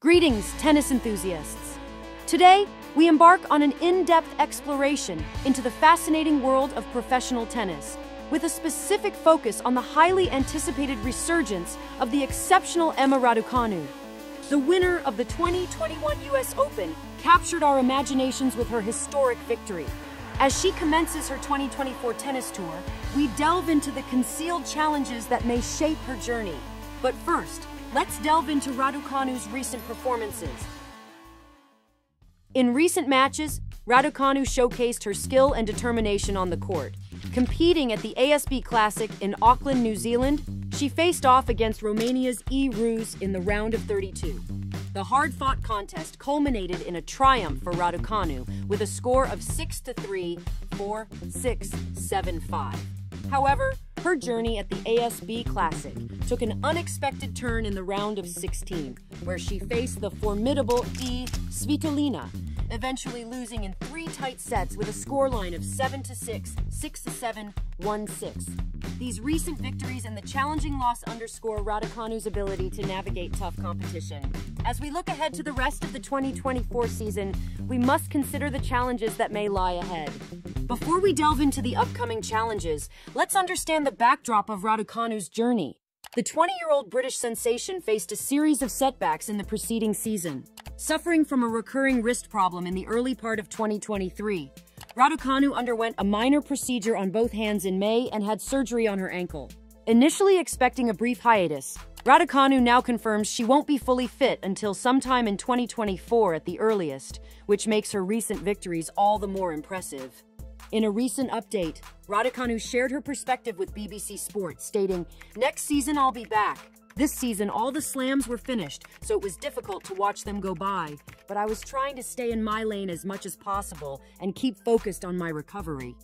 Greetings, tennis enthusiasts. Today, we embark on an in-depth exploration into the fascinating world of professional tennis, with a specific focus on the highly anticipated resurgence of the exceptional Emma Raducanu. The winner of the 2021 US Open captured our imaginations with her historic victory. As she commences her 2024 tennis tour, we delve into the concealed challenges that may shape her journey. But first, let's delve into Raducanu's recent performances. In recent matches, Raducanu showcased her skill and determination on the court. Competing at the ASB Classic in Auckland, New Zealand, she faced off against Romania's E. Ruse in the round of 32. The hard-fought contest culminated in a triumph for Raducanu with a score of 6 to 3, 4, 6, 7, 5. However, her journey at the ASB Classic took an unexpected turn in the round of 16, where she faced the formidable E. Svitolina, eventually losing in three tight sets with a scoreline of 7 to 6, 6 to 7, 1 6. These recent victories and the challenging loss underscore Raducanu's ability to navigate tough competition. As we look ahead to the rest of the 2024 season, we must consider the challenges that may lie ahead. Before we delve into the upcoming challenges, let's understand the backdrop of Raducanu's journey. The 20-year-old British sensation faced a series of setbacks in the preceding season. Suffering from a recurring wrist problem in the early part of 2023, Raducanu underwent a minor procedure on both hands in May and had surgery on her ankle. Initially expecting a brief hiatus, Raducanu now confirms she won't be fully fit until sometime in 2024 at the earliest, which makes her recent victories all the more impressive. In a recent update, Raducanu shared her perspective with BBC Sport, stating, Next season I'll be back. This season, all the slams were finished, so it was difficult to watch them go by, but I was trying to stay in my lane as much as possible and keep focused on my recovery.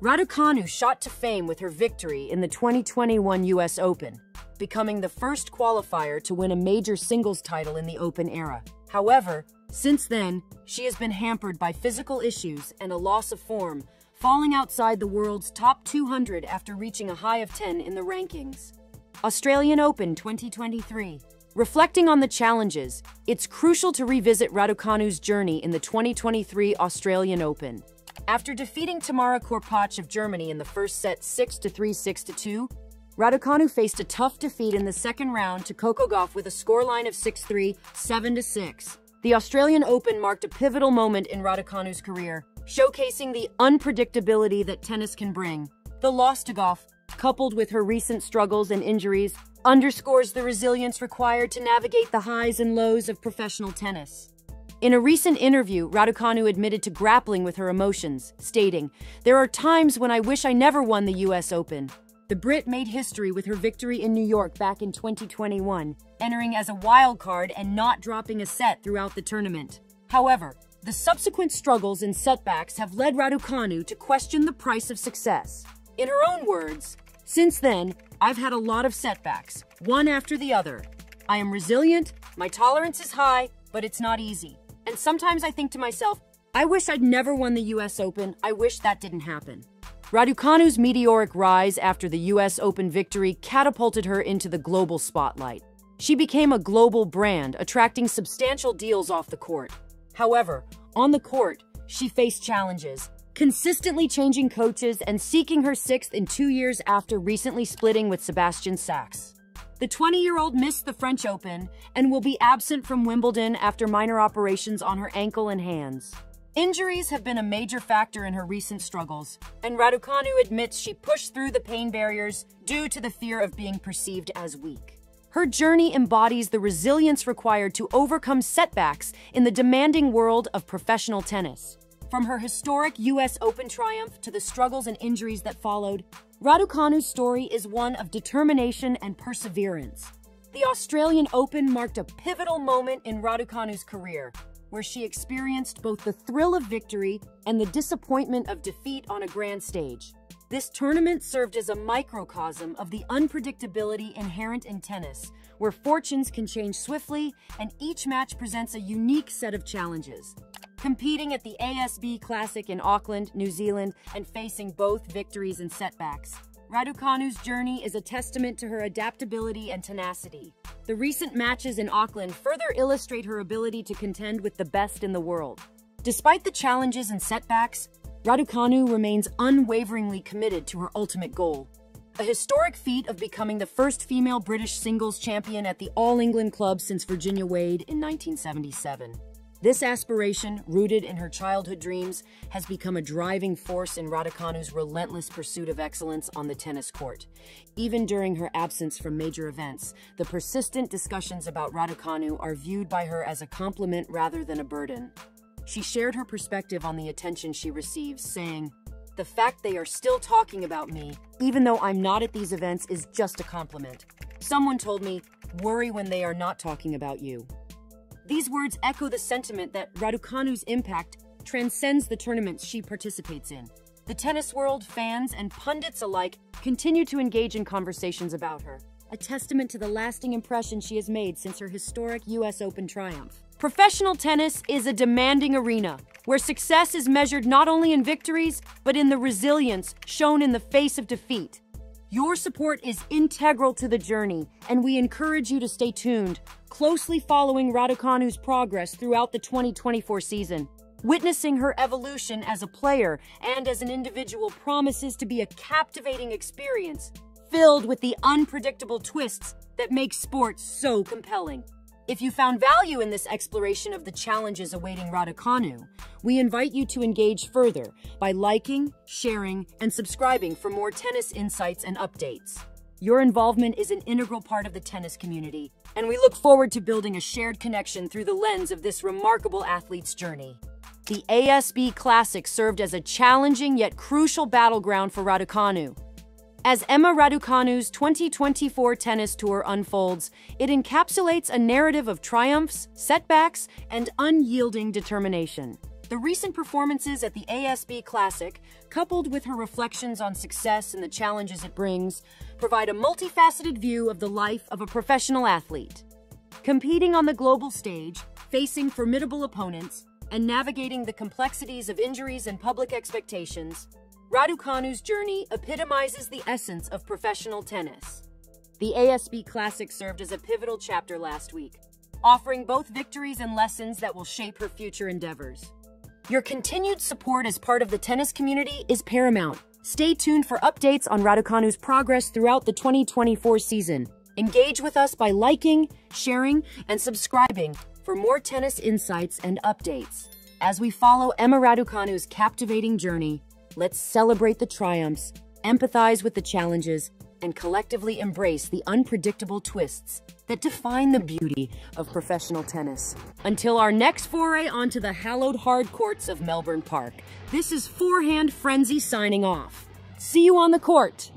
Raducanu shot to fame with her victory in the 2021 US Open, becoming the first qualifier to win a major singles title in the Open era. However, since then, she has been hampered by physical issues and a loss of form, falling outside the world's top 200 after reaching a high of 10 in the rankings. Australian Open 2023. Reflecting on the challenges, it's crucial to revisit Raducanu's journey in the 2023 Australian Open. After defeating Tamara Korpatsch of Germany in the first set 6-3, 6-2, Raducanu faced a tough defeat in the second round to Coco Gauff with a scoreline of 6-3, 7-6. The Australian Open marked a pivotal moment in Raducanu's career, showcasing the unpredictability that tennis can bring. The loss to Gauff coupled with her recent struggles and injuries, underscores the resilience required to navigate the highs and lows of professional tennis. In a recent interview, Raducanu admitted to grappling with her emotions, stating, There are times when I wish I never won the US Open. The Brit made history with her victory in New York back in 2021, entering as a wild card and not dropping a set throughout the tournament. However, the subsequent struggles and setbacks have led Raducanu to question the price of success. In her own words, since then, I've had a lot of setbacks, one after the other. I am resilient, my tolerance is high, but it's not easy. And sometimes I think to myself, I wish I'd never won the US Open, I wish that didn't happen. Raducanu's meteoric rise after the US Open victory catapulted her into the global spotlight. She became a global brand, attracting substantial deals off the court. However, on the court, she faced challenges, consistently changing coaches and seeking her sixth in two years after recently splitting with Sebastian Sachs. The 20-year-old missed the French Open and will be absent from Wimbledon after minor operations on her ankle and hands. Injuries have been a major factor in her recent struggles, and Raducanu admits she pushed through the pain barriers due to the fear of being perceived as weak. Her journey embodies the resilience required to overcome setbacks in the demanding world of professional tennis. From her historic US Open triumph to the struggles and injuries that followed, Raducanu's story is one of determination and perseverance. The Australian Open marked a pivotal moment in Raducanu's career, where she experienced both the thrill of victory and the disappointment of defeat on a grand stage. This tournament served as a microcosm of the unpredictability inherent in tennis, where fortunes can change swiftly and each match presents a unique set of challenges competing at the ASB Classic in Auckland, New Zealand, and facing both victories and setbacks. Raducanu's journey is a testament to her adaptability and tenacity. The recent matches in Auckland further illustrate her ability to contend with the best in the world. Despite the challenges and setbacks, Raducanu remains unwaveringly committed to her ultimate goal. A historic feat of becoming the first female British singles champion at the All England Club since Virginia Wade in 1977. This aspiration, rooted in her childhood dreams, has become a driving force in Raducanu's relentless pursuit of excellence on the tennis court. Even during her absence from major events, the persistent discussions about Raducanu are viewed by her as a compliment rather than a burden. She shared her perspective on the attention she receives, saying, The fact they are still talking about me, even though I'm not at these events, is just a compliment. Someone told me, worry when they are not talking about you. These words echo the sentiment that Raducanu's impact transcends the tournaments she participates in. The tennis world, fans, and pundits alike continue to engage in conversations about her, a testament to the lasting impression she has made since her historic U.S. Open triumph. Professional tennis is a demanding arena where success is measured not only in victories, but in the resilience shown in the face of defeat. Your support is integral to the journey, and we encourage you to stay tuned, closely following Raducanu's progress throughout the 2024 season. Witnessing her evolution as a player and as an individual promises to be a captivating experience, filled with the unpredictable twists that make sports so compelling. If you found value in this exploration of the challenges awaiting Raducanu, we invite you to engage further by liking, sharing, and subscribing for more tennis insights and updates. Your involvement is an integral part of the tennis community, and we look forward to building a shared connection through the lens of this remarkable athlete's journey. The ASB Classic served as a challenging yet crucial battleground for Raducanu, as Emma Raducanu's 2024 tennis tour unfolds, it encapsulates a narrative of triumphs, setbacks, and unyielding determination. The recent performances at the ASB Classic, coupled with her reflections on success and the challenges it brings, provide a multifaceted view of the life of a professional athlete. Competing on the global stage, facing formidable opponents, and navigating the complexities of injuries and public expectations, Raducanu's journey epitomizes the essence of professional tennis. The ASB Classic served as a pivotal chapter last week, offering both victories and lessons that will shape her future endeavors. Your continued support as part of the tennis community is paramount. Stay tuned for updates on Raducanu's progress throughout the 2024 season. Engage with us by liking, sharing, and subscribing for more tennis insights and updates. As we follow Emma Raducanu's captivating journey, Let's celebrate the triumphs, empathize with the challenges, and collectively embrace the unpredictable twists that define the beauty of professional tennis. Until our next foray onto the hallowed hard courts of Melbourne Park, this is Forehand Frenzy signing off. See you on the court!